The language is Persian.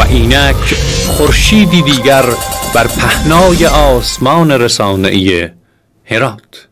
و اینک خورشیدی دیگر بر پهنای آسمان رسانه‌ای هرات.